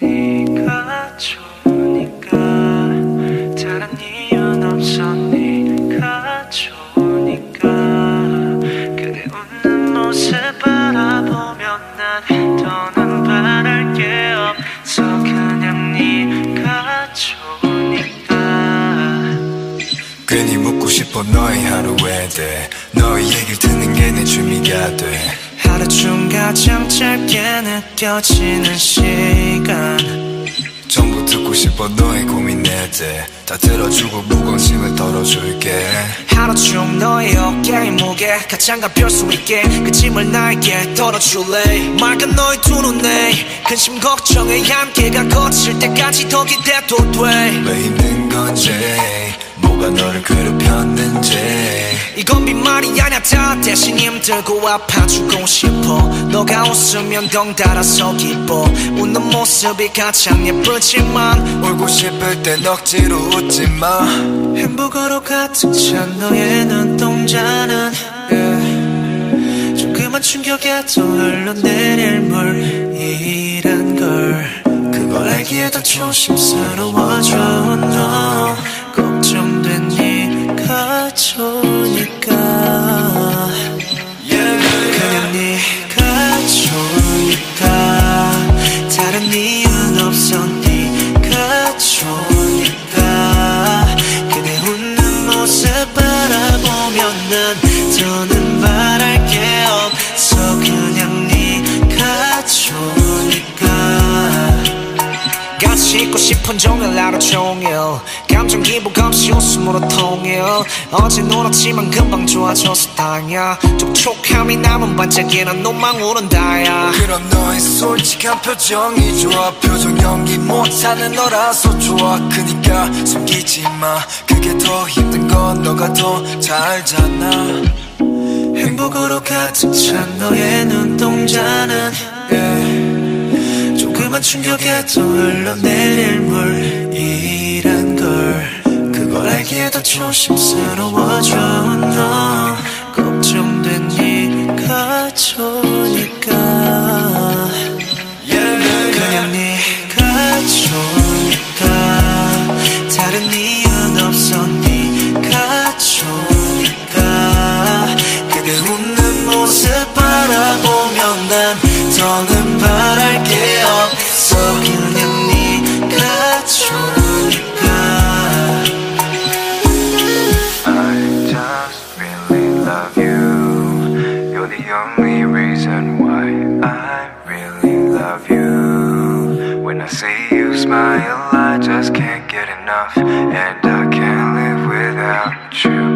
네가 좋으니까 다른 이유는 없어 네가 좋으니까 그대 웃는 모습 바라보면 난 더는 바랄 게 없어. 그냥 네가 좋으니까. 괜히 묻고 싶어 너의 하루에 대해 너의 얘기를 듣는 게 내 취미가 돼 하루 중 가장 짧게 느껴지는 시간. 전부 듣고 싶어 너의 고민에 대해 다 들어주고 무관심을 덜어줄게. 하루 중 너의 어깨의 무게 가장 가벼울 수 있게 그 짐을 나에게 덜어줄래? 맑은 너의 두 눈에 근심 걱정에 함께가 거칠 때까지 더 기대도 돼 건지 뭐가 너를 괴롭혔는지. 이건 빈말이 아냐 다 대신 힘들고 아파 주고 싶어. 너가 웃으면 덩달아서 기뻐. 웃는 모습이 가장 예쁘지만 울고 싶을 땐 억지로 웃지 마. 행복으로 가득 찬 너의 눈동자는 yeah. 조그만 충격에도 흘러내릴 물이란 걸. 그걸 알기에도 조심스러워져 더는 바랄 게 없어. 그냥 네가 좋으니까. 같이 있고 싶은 종일 하루 종일. 감정 기복 없이 웃음으로 통일. 어제 놀았지만 금방 좋아져서 다행이야. 촉촉함이 남은 반짝이는 눈망울은 다야. 그런 너의 솔직한 표정이 좋아. 표정 연기 못하는 너라서 좋아. 그니까 숨기지 마. 그게 더 힘든 건 너가 더잘 알잖아 행복으로 가득 찬 너의 눈동자는 yeah. 조그만 충격에도 흘러내릴 물이란 걸 그걸 알기에도 조심스러워져 너 걱정된 네가 좋 smile, I just can't get enough, and I can't live without you.